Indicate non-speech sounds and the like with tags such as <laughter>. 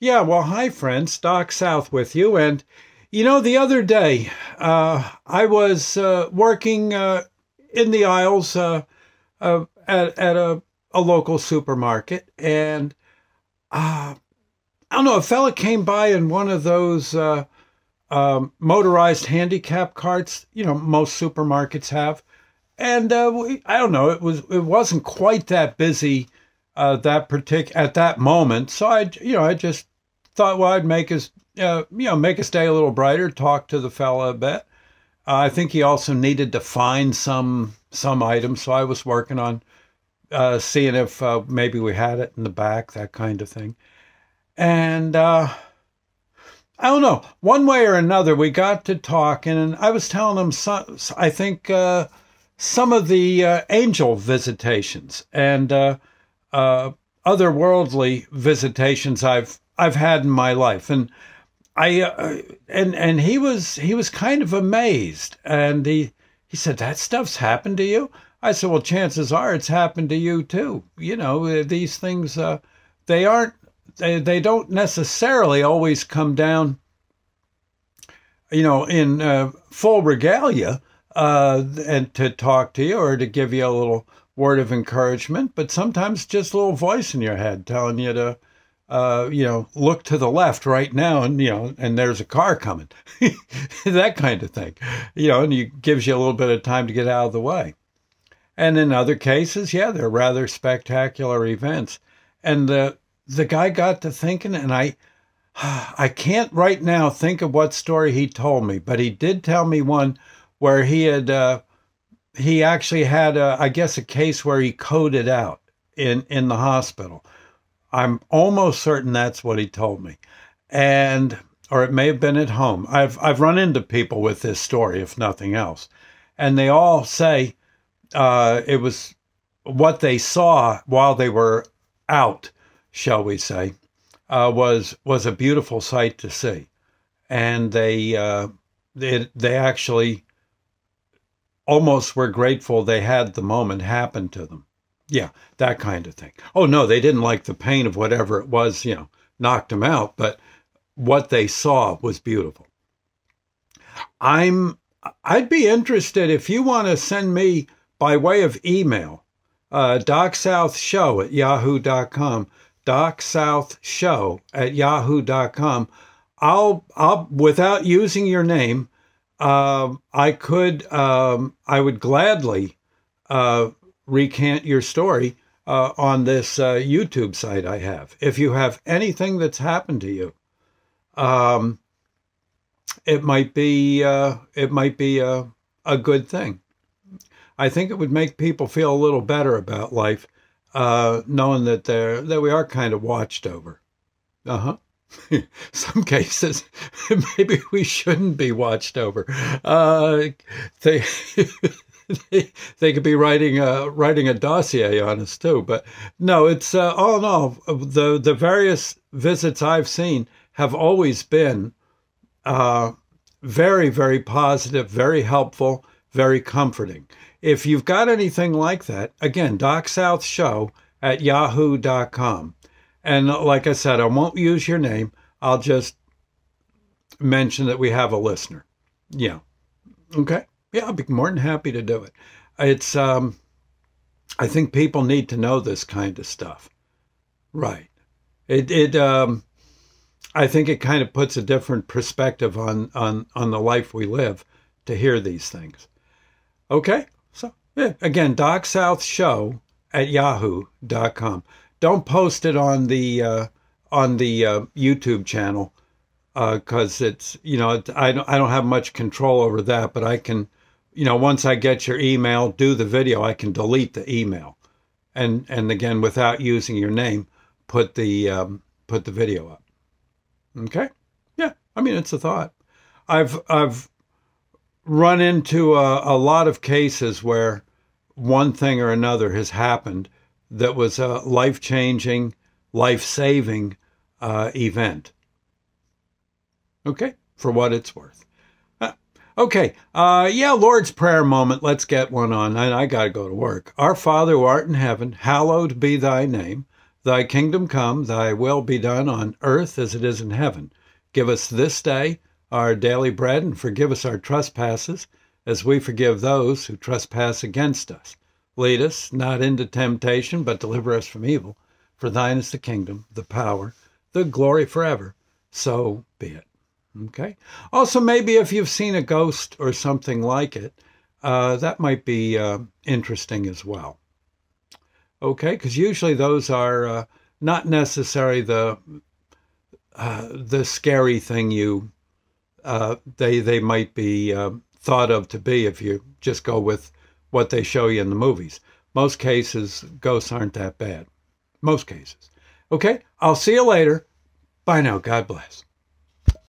Yeah, well, hi, friends. Doc South with you. And, you know, the other day, uh, I was uh, working uh, in the aisles uh, at, at a, a local supermarket. And uh, I don't know, a fella came by in one of those uh, um, motorized handicap carts, you know, most supermarkets have. And we, I don't know, it was it wasn't quite that busy uh, that partic- at that moment. So I, you know, I just thought, well, I'd make his, uh, you know, make his day a little brighter. Talk to the fella a bit. Uh, I think he also needed to find some some items, so I was working on uh, seeing if uh, maybe we had it in the back, that kind of thing. And uh, I don't know, one way or another, we got to talking, and I was telling him some, I think some of the angel visitations and uh, otherworldly visitations I've I've had in my life, and I uh, and and he was he was kind of amazed, and he he said that stuff's happened to you. I said, well, chances are it's happened to you too. You know, uh, these things uh, they aren't they they don't necessarily always come down. You know, in uh, full regalia, uh, and to talk to you or to give you a little word of encouragement, but sometimes just a little voice in your head telling you to, uh, you know, look to the left right now, and you know, and there's a car coming, <laughs> that kind of thing, you know, and it gives you a little bit of time to get out of the way. And in other cases, yeah, they're rather spectacular events. And the the guy got to thinking, and I. <sighs> I can't right now think of what story he told me, but he did tell me one where he had uh, he actually had, a, I guess, a case where he coded out in in the hospital. I'm almost certain that's what he told me, and or it may have been at home. I've I've run into people with this story, if nothing else, and they all say uh, it was what they saw while they were out, shall we say, uh, was was a beautiful sight to see, and they uh, they they actually almost were grateful they had the moment happen to them. Yeah, that kind of thing. Oh, no, they didn't like the pain of whatever it was, you know, knocked them out, but what they saw was beautiful. I'm I'd be interested if you want to send me by way of email, uh, docsouthshow at yahoo.com, docsouthshow at yahoo.com. I'll, I'll, without using your name, uh, I could, um, I would gladly uh, recant your story uh, on this uh, YouTube site I have. If you have anything that's happened to you, um, it might be uh, it might be a, a good thing. I think it would make people feel a little better about life, uh, knowing that they're that we are kind of watched over. Uh huh. <laughs> some cases <laughs> maybe we shouldn't be watched over. Uh, they, <laughs> <laughs> they could be writing a writing a dossier on us too. But no, it's uh, all in all the the various visits I've seen have always been uh, very very positive, very helpful, very comforting. If you've got anything like that, again, Doc South Show at yahoo.com. And like I said, I won't use your name. I'll just mention that we have a listener. Yeah. Okay. Yeah, I'll be more than happy to do it. It's um I think people need to know this kind of stuff. Right. It it um I think it kind of puts a different perspective on on on the life we live to hear these things. Okay? So, yeah, again, Doc South Show at yahoo.com don't post it on the uh, on the uh, YouTube channel because uh, it's you know I don't I don't have much control over that, but I can you know once I get your email, do the video, I can delete the email, and and again without using your name, put the um, put the video up. Okay, yeah, I mean it's a thought. I've I've run into a, a lot of cases where one thing or another has happened that was a life changing, life saving uh, event. Okay, for what it's worth. Okay, uh, yeah, Lord's Prayer moment. Let's get one on. I, I got to go to work. Our Father who art in heaven, hallowed be thy name. Thy kingdom come, thy will be done on earth as it is in heaven. Give us this day our daily bread and forgive us our trespasses as we forgive those who trespass against us. Lead us not into temptation, but deliver us from evil. For thine is the kingdom, the power, the glory forever. So be it. Okay. Also, maybe if you've seen a ghost or something like it, uh, that might be uh, interesting as well. Okay, because usually those are uh, not necessarily the uh, the scary thing you uh, they they might be uh, thought of to be if you just go with what they show you in the movies. Most cases, ghosts aren't that bad. Most cases. Okay, I'll see you later. Bye now. God bless.